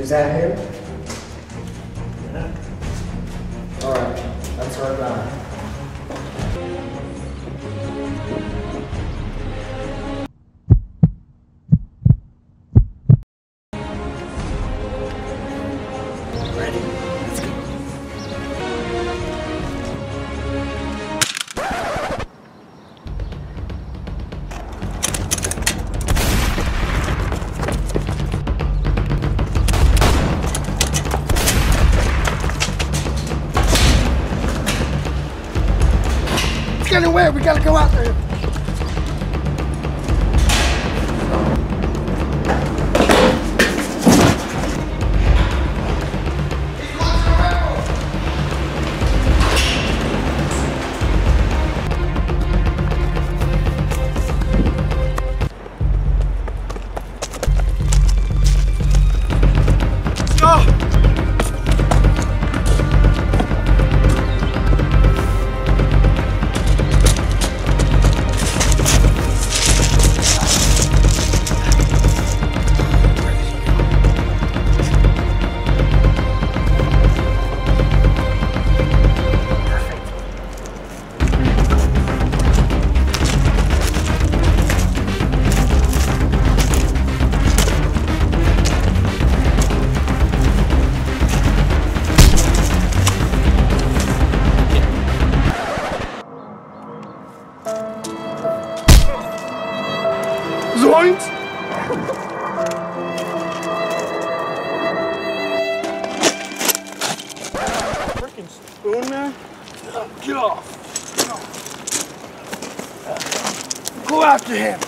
Is that him? That's our guy. Getting away. We gotta go out there. Zoinks! Freaking spoon, man. Get off! Go after him!